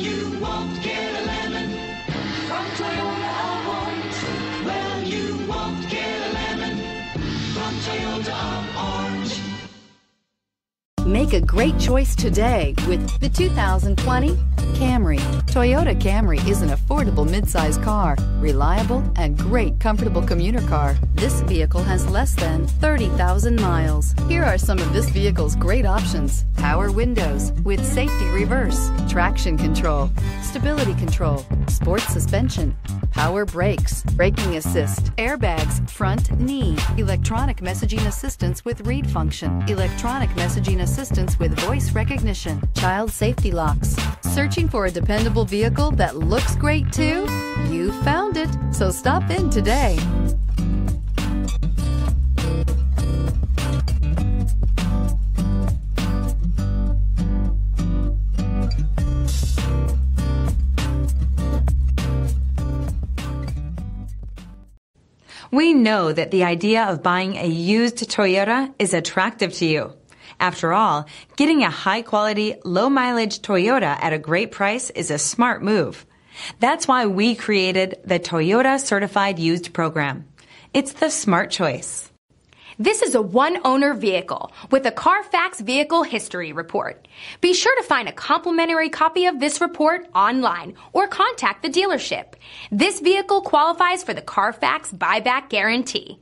you won't get a lemon from Toyota Orange. Well, you won't get a lemon from Toyota Orange. Make a great choice today with the 2020 Camry. Toyota Camry is an affordable midsize car, reliable and great comfortable commuter car. This vehicle has less than 30,000 miles. Here are some of this vehicle's great options. Power windows with safety reverse, traction control, stability control, sports suspension, power brakes, braking assist, airbags, front knee, electronic messaging assistance with read function, electronic messaging assistance with voice recognition, child safety locks. Searching for a dependable vehicle that looks great too? You found it, so stop in today. We know that the idea of buying a used Toyota is attractive to you. After all, getting a high quality, low mileage Toyota at a great price is a smart move. That's why we created the Toyota Certified Used Program. It's the smart choice. This is a one owner vehicle with a Carfax Vehicle History Report. Be sure to find a complimentary copy of this report online or contact the dealership. This vehicle qualifies for the Carfax Buyback Guarantee.